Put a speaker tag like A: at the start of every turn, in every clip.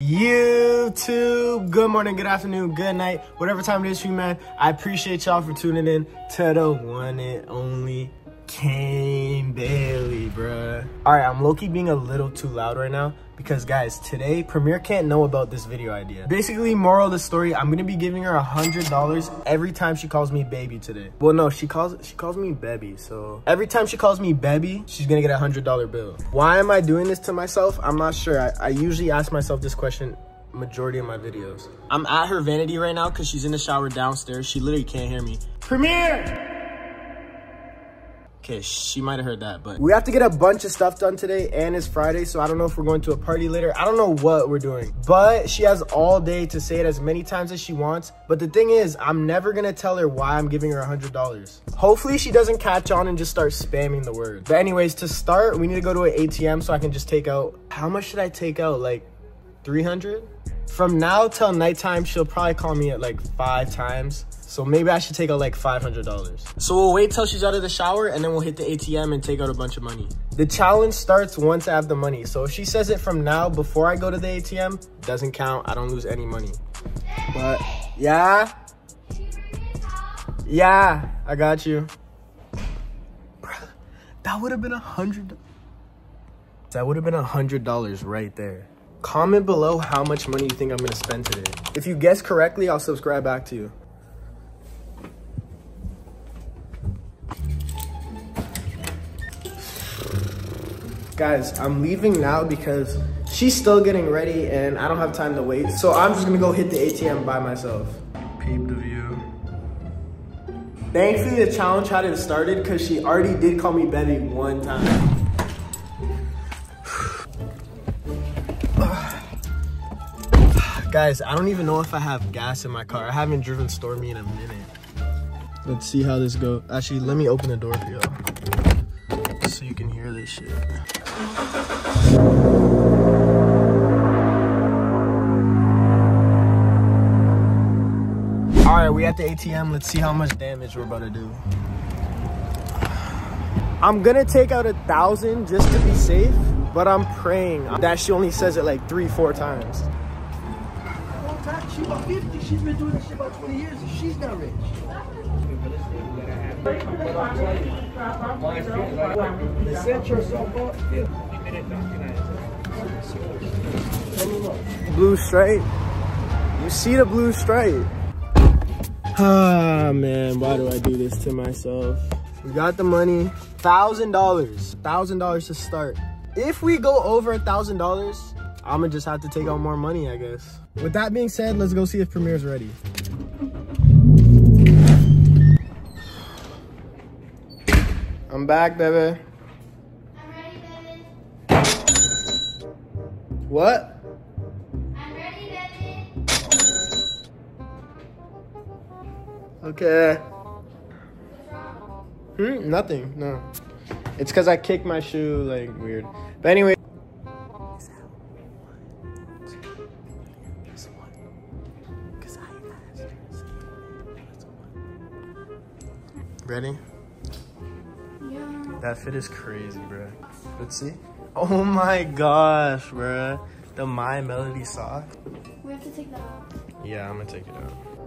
A: YouTube, good morning, good afternoon, good night, whatever time it is for you, man. I appreciate y'all for tuning in to the one and only Kane Bailey, bruh. All right, I'm low-key being a little too loud right now because, guys, today, Prymrr can't know about this video idea. Basically, moral of the story, I'm gonna be giving her a $100 every time she calls me baby today. Well, no, she calls she calls me baby, so every time she calls me baby, she's gonna get a $100 bill. Why am I doing this to myself? I'm not sure. I, I usually ask myself this question majority of my videos. I'm at her vanity right now because she's in the shower downstairs. She literally can't hear me. Prymrr! Okay, she might have heard that, but we have to get a bunch of stuff done today and it's Friday, so I don't know if we're going to a party later. I don't know what we're doing, but she has all day to say it as many times as she wants. But the thing is, I'm never gonna tell her why I'm giving her a $100. Hopefully she doesn't catch on and just start spamming the word. But anyways, to start, we need to go to an ATM so I can just take out, how much should I take out? Like 300? From now till nighttime, she'll probably call me at like five times. So maybe I should take out like $500. So we'll wait till she's out of the shower and then we'll hit the ATM and take out a bunch of money. The challenge starts once I have the money. So if she says it from now before I go to the ATM, doesn't count. I don't lose any money. But yeah. Yeah, I got you. Bruh, that would have been a hundred. That would have been a hundred dollars right there. Comment below how much money you think I'm gonna spend today. If you guess correctly, I'll subscribe back to you. Guys, I'm leaving now because she's still getting ready and I don't have time to wait. So I'm just gonna go hit the ATM by myself. Peep the view. Thankfully the challenge hadn't started because she already did call me Betty one time. Guys, I don't even know if I have gas in my car. I haven't driven Stormy in a minute. Let's see how this goes. Actually, let me open the door for y'all. So hear this shit. All right, we at the ATM. Let's see how much damage we're about to do. I'm gonna take out a thousand just to be safe, but I'm praying that she only says it like three, four times.
B: She about 50. She's been doing this shit about 20 years and she's not rich. The center so far.
A: Blue stripe. You see the blue stripe. Ah, man, why do I do this to myself? We got the money. Thousand dollars. Thousand dollars to start. If we go over a thousand dollars, I'm gonna just have to take out more money, I guess. With that being said, let's go see if Prymrr's ready. I'm back, baby.
C: I'm ready, baby.
A: What?
C: I'm ready, baby.
A: Okay. Hmm? Nothing. No. It's because I kicked my shoe like weird. But anyway. Ready? That fit is crazy, bro. Let's see. Oh my gosh, bro. The My Melody sock.
C: We have to take that out.
A: Yeah, I'm gonna take it out.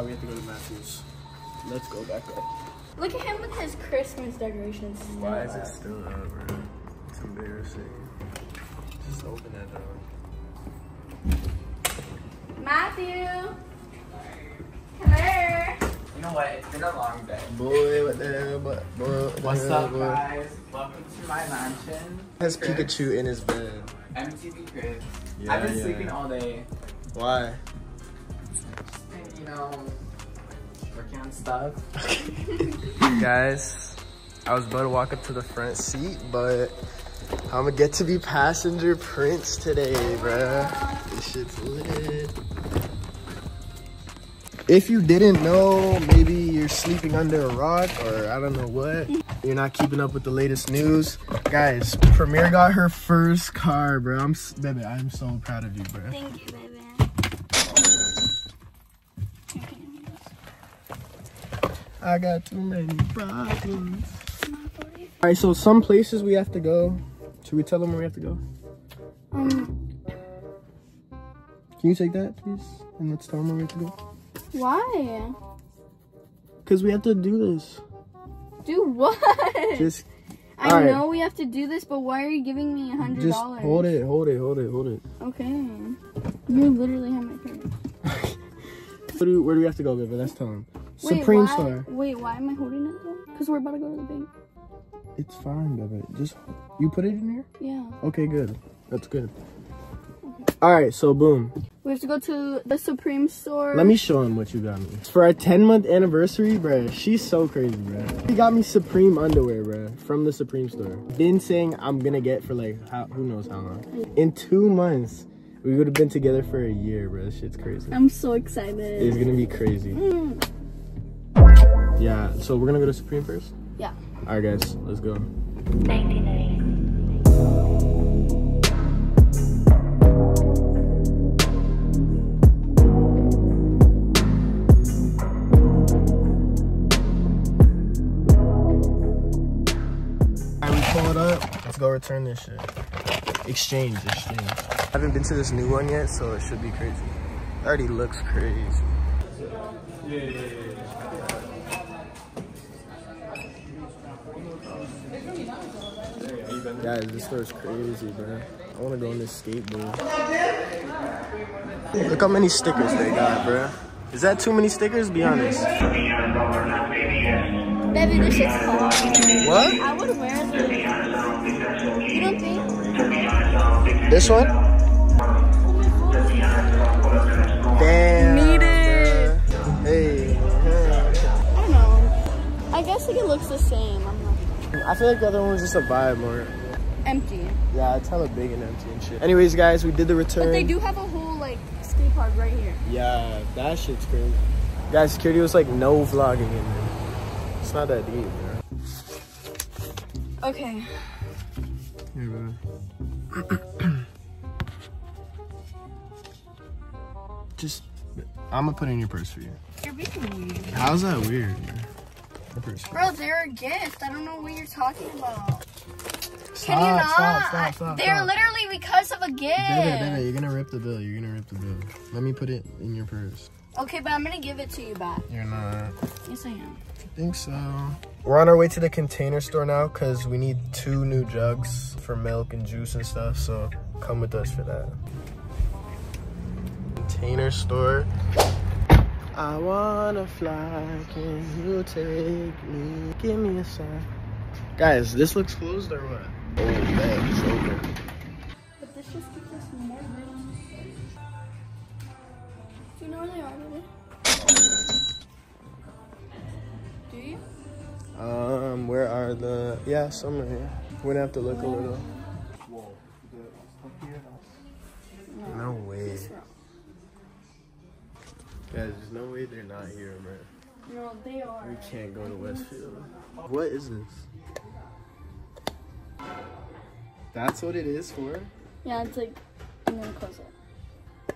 A: We we have to go to Matthews. Let's go back up.
C: Look at him with his Christmas decorations.
A: Why is it still up, bro? It's embarrassing. Just open that door.
C: Matthew. Hello.
D: You know what? It's been a long day.
A: Boy, what the hell, but boy,
D: What's up,
A: boy?
D: guys? Welcome to my mansion.
A: Has
D: Crib.
A: Pikachu in his bed.
D: MTV crib.
A: Yeah,
D: I've been
A: yeah.
D: sleeping all day.
A: Why?
D: Just been, you know, working on stuff.
A: Guys, I was about to walk up to the front seat, but I'm gonna get to be passenger prince today, bruh. This shit's lit. If you didn't know, maybe you're sleeping under a rock or I don't know what. You're not keeping up with the latest news. Guys, Prymrr got her first car, bro. I'm, baby, I'm so proud of you, bro.
C: Thank you, baby.
A: I got too many problems. All right, so some places we have to go. Should we tell them where we have to go?
C: Um,
A: Can you take that, please? And let's tell them where we have to go.
C: why?
A: Because we have to do this.
C: Do what?
A: Just,
C: I
A: alright.
C: know we have to do this, but why are you giving me a hundred
A: just
C: dollars?
A: hold it, hold it, hold it, hold it.
C: Okay. You literally have my purse.
A: Where do, where do we have to go, baby? Let's tell them.
C: Wait,
A: Supreme
C: why,
A: Star.
C: Wait, why am I holding it though? Because we're about to go to the bank.
A: It's fine, baby. Just, you put it in here?
C: Yeah.
A: Okay, good. That's good. All right, so boom.
C: We have to go to the Supreme store.
A: Let me show him what you got me. For our 10 month anniversary, bruh, she's so crazy, bruh. She got me Supreme underwear, bruh, from the Supreme store. Been saying I'm gonna get for like, how, who knows how long. In two months, we would have been together for a year, bruh. This shit's crazy.
C: I'm so excited.
A: It's gonna be crazy.
C: Mm.
A: Yeah, so we're gonna go to Supreme first?
C: Yeah.
A: All right, guys, let's go. Alright, we pull it up. Let's go return this shit. Exchange, exchange. I haven't been to this new one yet, so it should be crazy. It already looks crazy. Guys, this store is crazy, bro. I want to go on this skateboard. Look how many stickers they got, bro. Is that too many stickers? Be honest.
C: Baby, this shit's hard.
A: What?
C: I would wear this. You don't think?
A: This one? Damn.
C: Need it.
A: Hey.
C: I don't know. I guess like it looks the same. I'm not
A: I feel like the other one was just a vibe more.
C: Empty.
A: Yeah, it's hella big and empty and shit. Anyways, guys, we did the return.
C: But they do have a whole like skate park right here.
A: Yeah, that shit's crazy. Guys, security was like no vlogging in there. It's not that deep, bro.
C: Okay.
A: Here, bro. Just, I'm gonna put it in your purse for you.
C: You're being weird.
A: How's that weird? bro?
C: Bro, they're a gift. I don't know what you're talking about.
A: Stop,
C: Can you not?
A: stop, stop, stop.
C: They're
A: stop.
C: literally because of a gift.
A: Baby, baby, you're gonna rip the bill. You're gonna rip the bill. Let me put it in your purse.
C: Okay, but I'm gonna give it to you back.
A: You're not.
C: Yes, I am.
A: I think so. We're on our way to the container store now because we need two new jugs for milk and juice and stuff. So come with us for that. Container store. I wanna fly, can you take me? Give me a sign. Guys, this looks closed or what? Oh, man, it's open.
C: But this just gives us more room. Do you know where they are, baby? Do you?
A: Um, where are the? Yeah, somewhere here. We're gonna have to look a little. No way. Guys, there's no way they're not here, bro.
C: No, they are.
A: We can't go to Westfield. What is this? That's what it is for?
C: Yeah, it's like, I'm gonna close it.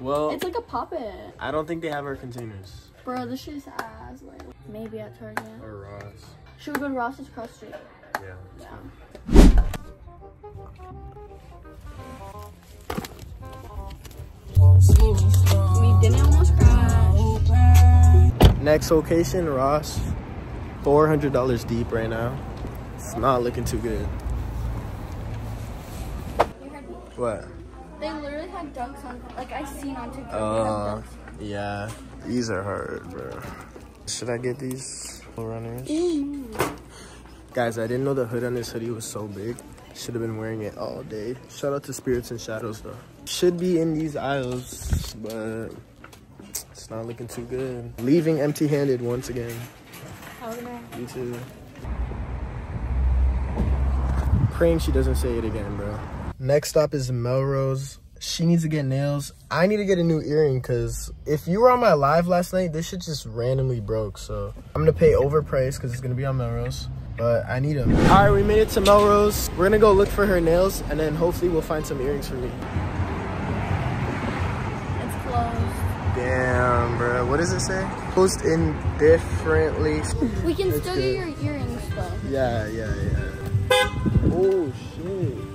A: Well,
C: It's like a puppet.
A: I don't think they have our containers.
C: Bro, this shit's ass. Like, maybe at Target.
A: Or Ross.
C: Should we go to Ross's Cross Street?
A: Yeah.
C: Yeah. We didn't almost crash.
A: Next location, Ross. $400 deep right now. It's not looking too good.
C: You heard me?
A: What?
C: They literally had dunks on, like I seen on TikTok. they
A: Uh, yeah. These are hard, bro. Should I get these runners? Guys, I didn't know the hood on this hoodie was so big. Should have been wearing it all day. Shout out to Spirits and Shadows though. Should be in these aisles, but it's not looking too good. Leaving empty-handed once again.
C: I?
A: You too. Praying she doesn't say it again, bro. Next stop is Melrose She needs to get nails. I need to get a new earring because if you were on my live last night, this shit just randomly broke. So I'm gonna pay overpriced because it's gonna be on Melrose. But I need them. All right, we made it to Melrose. We're gonna go look for her nails and then hopefully we'll find some earrings for me.
C: It's closed.
A: Damn, bro. What does it say? Closed indifferently.
C: We can still
A: good.
C: get your earrings though.
A: Yeah, yeah, yeah. Oh, shit.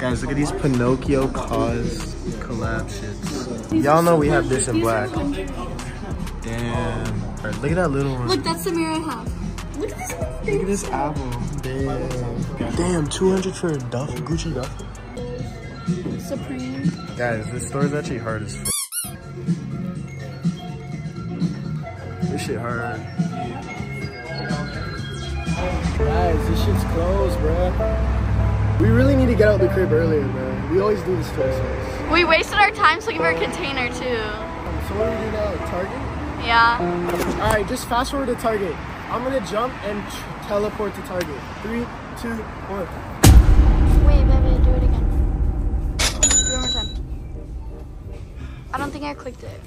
A: Guys, look at these Pinocchio cause collab shits. Y'all know we have this in black. Damn. Alright, look at that little one.
C: Look, that's the mirror I have. Look at this.
A: Look at this apple. Damn. Damn, 200 for a duff, Gucci duff.
C: Supreme.
A: Guys, this store is actually hard as f This shit hard. Guys, this shit's closed, bro. We really need to get out the crib earlier, bro. We always do this to ourselves.
C: We wasted our time looking for a container too.
A: Um, so what do we do now? Target?
C: Yeah.
A: All right, just fast forward to Target. I'm gonna jump and teleport to Target. Three, two, one.
C: Wait, baby, do it again. Do it one more time. I don't think I clicked it.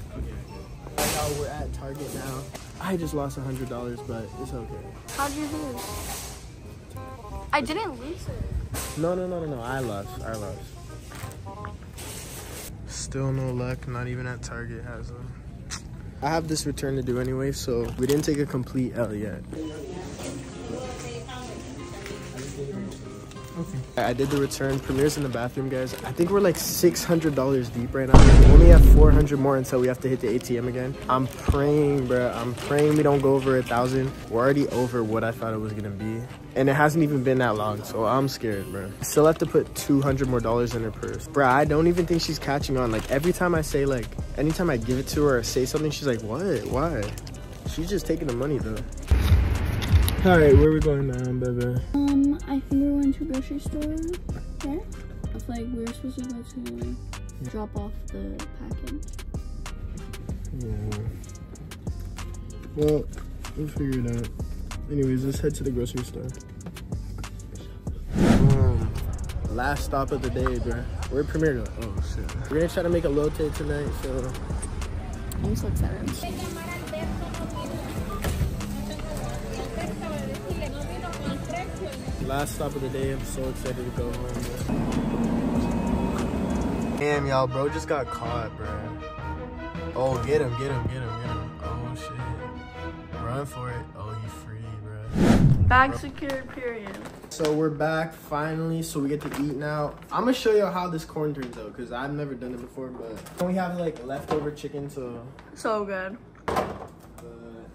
A: Now we're at Target now. I just lost a hundred dollars, but it's okay.
C: How'd you lose? I didn't lose it.
A: No, no, no, no, no. I lost. I lost. Still no luck. Not even at Target has them. I have this return to do anyway, so we didn't take a complete L yet. Okay. I did the return. Prymrr's in the bathroom, guys. I think we're like $600 deep right now. We only have 400 more until we have to hit the ATM again. I'm praying, bro. I'm praying we don't go over a thousand. We're already over what I thought it was gonna be. And it hasn't even been that long, so I'm scared, bro. Still have to put 200 more dollars in her purse. Bro, I don't even think she's catching on. Like every time I say like, anytime I give it to her or say something, she's like, what, why? She's just taking the money though. All right, where we going now, baby?
C: I think we're going to a grocery store. Yeah. It's like we were supposed to go to drop off the package.
A: Yeah. Well, we'll figure it out. Anyways, let's head to the grocery store. Boom. Last stop of the day, bro. We're premiering. Oh shit. We're gonna try to make elote tonight, so
C: I'm so excited.
A: Last stop of the day. I'm so excited to go home. Bro. Damn, y'all, bro just got caught, bro. Oh, get him, get him, get him, get him. Oh shit. Run for it. Oh, he free, bro.
C: Bag secured, period.
A: So we're back finally, so we get to eat now. I'm gonna show y'all how this corn turns out, cause I've never done it before, but we have like leftover chicken, so.
C: So good.
A: Uh,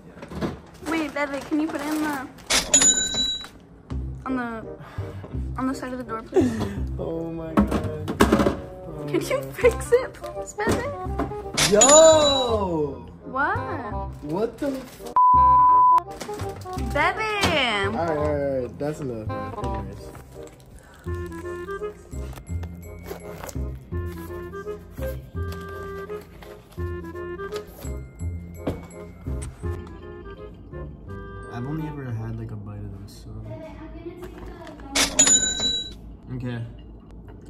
A: yeah.
C: Wait, Bebe, can you put it in the on the on the side of the door, please?
A: Oh my god. Oh
C: Can you fix it, please, Bebe?
A: Yo!
C: What?
A: What the? F-
C: Bebe!
A: all right, all right, all right. That's enough, Okay.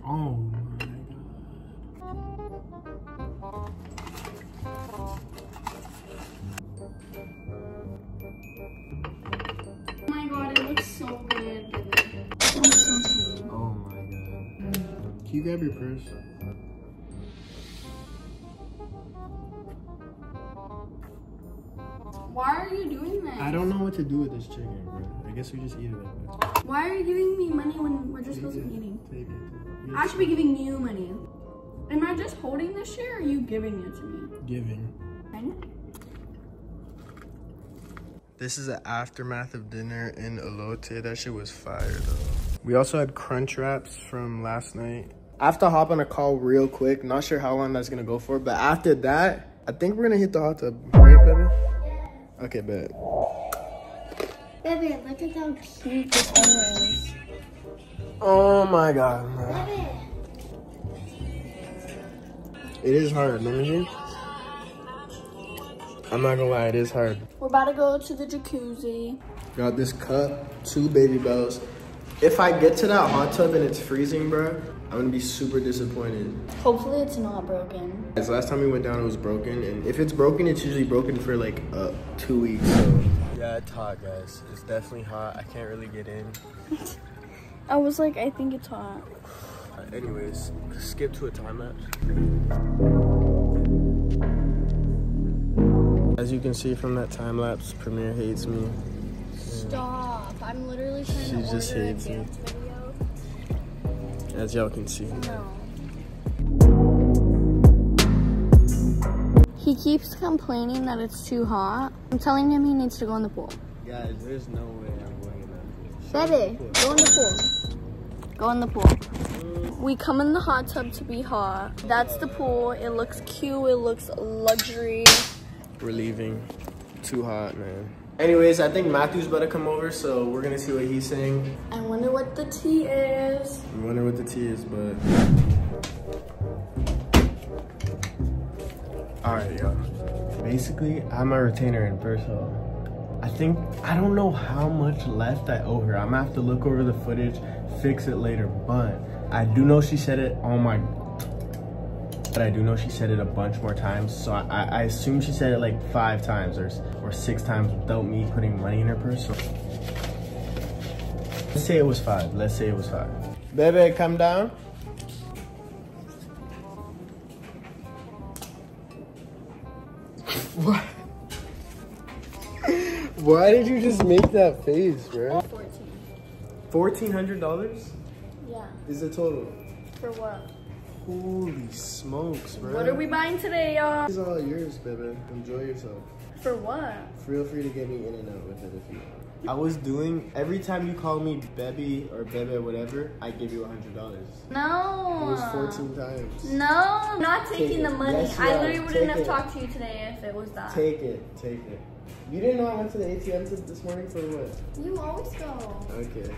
A: Oh my god.
C: Oh my god, it looks so good. I'm so sorry.
A: Oh my god. Can you grab your purse?
C: Why are you doing this?
A: I don't know what to do with this chicken, bro. I guess we just eat it like.
C: Why are you giving me money when we're just supposed to be eating?
A: Take it.
C: I should be giving you money. Am I just holding this shit or are you giving it to me?
A: Giving.
C: I know.
A: This is an aftermath of dinner in Elote. That shit was fire though. We also had crunch wraps from last night. I have to hop on a call real quick. Not sure how long that's gonna go for, but after that, I think we're gonna hit the hot tub. Right, baby? Okay, bet.
C: Baby, look at how cute this one is.
A: Oh my god. It is hard, let me see. I'm not gonna lie, it is hard.
C: We're about to go to the jacuzzi.
A: Got this cup, two baby bells. If I get to that hot tub and it's freezing, bro, I'm gonna be super disappointed.
C: Hopefully it's not broken.
A: Guys, last time we went down, it was broken, and if it's broken, it's usually broken for like uh, two weeks. So. Yeah, it's hot, guys. It's definitely hot. I can't really get in.
C: I was like, I think it's hot.
A: Anyways, skip to a time lapse. As you can see from that time lapse, Prymrr hates me.
C: Stop. I'm literally trying
A: She
C: to
A: just hates me.
C: video.
A: As y'all can see.
C: No. He keeps complaining that it's too hot. I'm telling him he needs to go in the pool.
A: Guys, there's no way I'm going in that.
C: Bebe, go in the pool. Go in the pool. We come in the hot tub to be hot. That's the pool. It looks cute. It looks luxury.
A: We're leaving. Too hot, man. Anyways, I think Matthew's about to come over, so we're gonna see what he's saying.
C: I wonder what the tea is.
A: I wonder what the tea is, but. Alright, yo. Basically, I'm a retainer in so I think, I don't know how much left I owe her. I'm gonna have to look over the footage, fix it later, but I do know she said it on my. But I do know she said it a bunch more times, so I, I, assume she said it like five times or, or six times without me putting money in her purse. So. Let's say it was five. Let's say it was five. Bebe, come down. What? Why did you just make that face, bro?
C: 14.
A: Fourteen hundred dollars
C: Yeah.
A: is the total.
C: For what?
A: Holy smokes, bro!
C: What are we buying today, y'all?
A: It's all yours, baby. Enjoy yourself.
C: For what?
A: Feel free to get me in and out with it if you want. I was doing every time you call me Bebby or Bebe or whatever, I give you a hundred dollars.
C: No.
A: It was fourteen times.
C: No, I'm not taking
A: Take
C: the money.
A: Yes,
C: I literally wouldn't have
A: it.
C: talked to you today if it was that.
A: Take it, take it. You didn't know I went to the ATM this morning for what?
C: You always go.
A: Okay,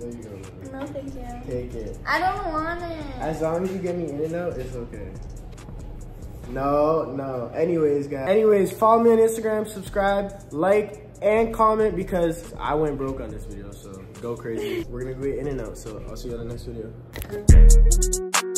A: there you go.
C: No, thank you.
A: Take it.
C: I don't want it.
A: As long as you get me in and out, it's okay. No, no. Anyways, guys. Anyways, follow me on Instagram, subscribe, like, and comment because I went broke on this video. So go crazy. We're gonna go in and out. So I'll see you on the next video.